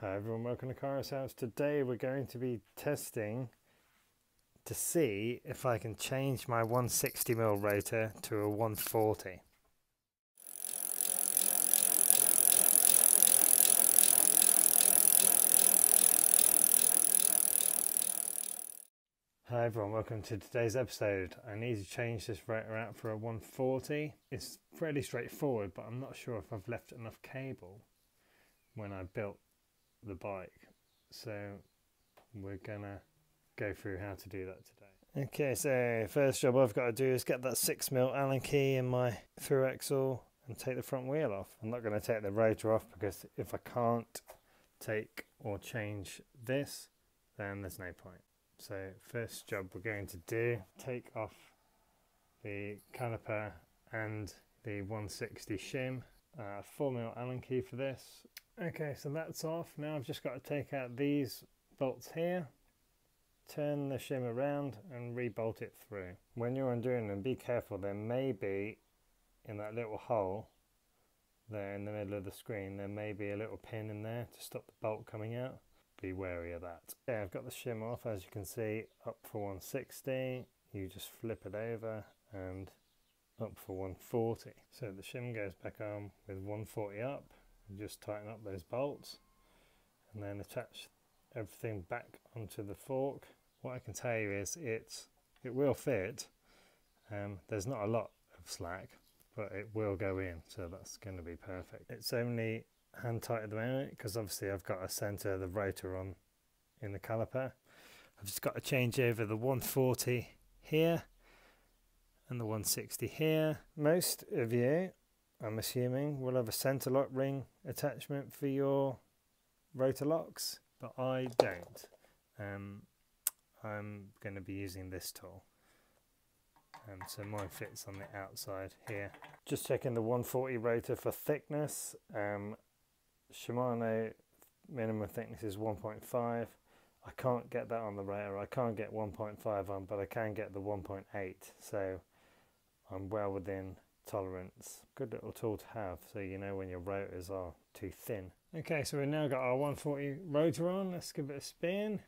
Hi everyone, welcome to Kyros House. Today we're going to be testing to see if I can change my 160mm rotor to a 140. Hi everyone, welcome to today's episode. I need to change this rotor out for a 140. It's fairly straightforward, but I'm not sure if I've left enough cable when I built the bike. So we're gonna go through how to do that today. Okay, so first job I've got to do is get that 6mm Allen key in my through axle and take the front wheel off. I'm not going to take the rotor off because if I can't take or change this, then there's no point. So first job we're going to do, take off the caliper and the 160 shim. Uh, 4mm Allen key for this, Okay, so that's off. Now I've just got to take out these bolts here, turn the shim around and re-bolt it through. When you're undoing them, be careful. There may be, in that little hole there in the middle of the screen, there may be a little pin in there to stop the bolt coming out. Be wary of that. Okay, I've got the shim off, as you can see, up for 160. You just flip it over and up for 140. So the shim goes back on with 140 up just tighten up those bolts and then attach everything back onto the fork. What I can tell you is it's it will fit. Um, there's not a lot of slack, but it will go in, so that's going to be perfect. It's only hand tight at the moment because obviously I've got to center of the rotor on in the caliper. I've just got to change over the 140 here and the 160 here. Most of you I'm assuming will have a center lock ring attachment for your rotor locks, but I don't. Um, I'm going to be using this tool. Um, so mine fits on the outside here. Just checking the 140 rotor for thickness. Um, Shimano minimum thickness is 1.5. I can't get that on the rotor. I can't get 1.5 on, but I can get the 1.8. So I'm well within tolerance. Good little tool to have so you know when your rotors are too thin. Okay, so we've now got our 140 rotor on. Let's give it a spin.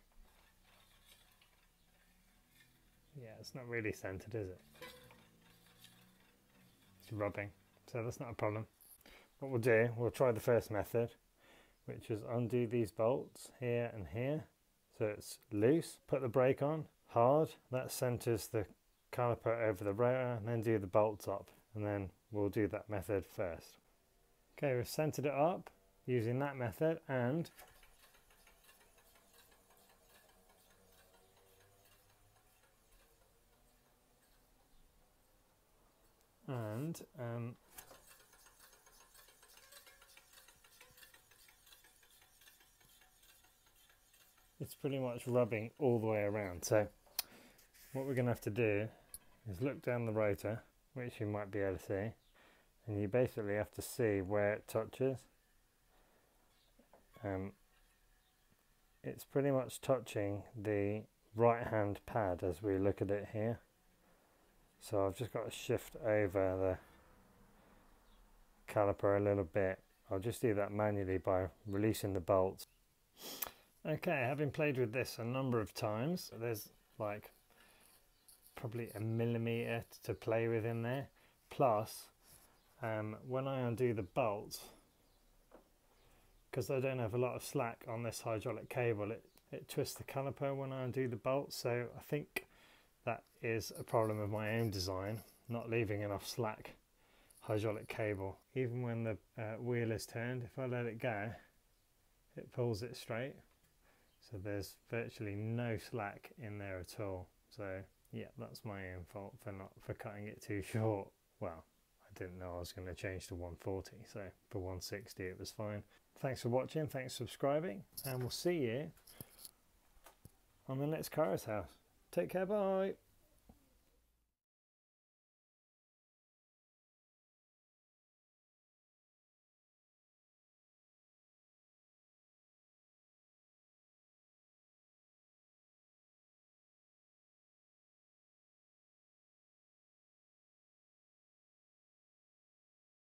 Yeah, it's not really centered, is it? It's rubbing, so that's not a problem. What we'll do, we'll try the first method, which is undo these bolts here and here. So it's loose, put the brake on, hard, that centers the caliper over the rotor, and then do the bolts up and then we'll do that method first. Okay, we've centered it up using that method and and um, it's pretty much rubbing all the way around so what we're going to have to do is look down the rotor which you might be able to see and you basically have to see where it touches. Um, it's pretty much touching the right hand pad as we look at it here. So I've just got to shift over the caliper a little bit. I'll just do that manually by releasing the bolts. Okay having played with this a number of times there's like probably a millimeter to play with in there. Plus, um, when I undo the bolts, because I don't have a lot of slack on this hydraulic cable, it, it twists the caliper when I undo the bolts. So I think that is a problem of my own design, not leaving enough slack hydraulic cable. Even when the uh, wheel is turned, if I let it go, it pulls it straight. So there's virtually no slack in there at all. So yeah, that's my own fault for not for cutting it too short. Well, I didn't know I was going to change to 140, so for 160 it was fine. Thanks for watching, thanks for subscribing, and we'll see you on the next Kyros House. Take care, bye!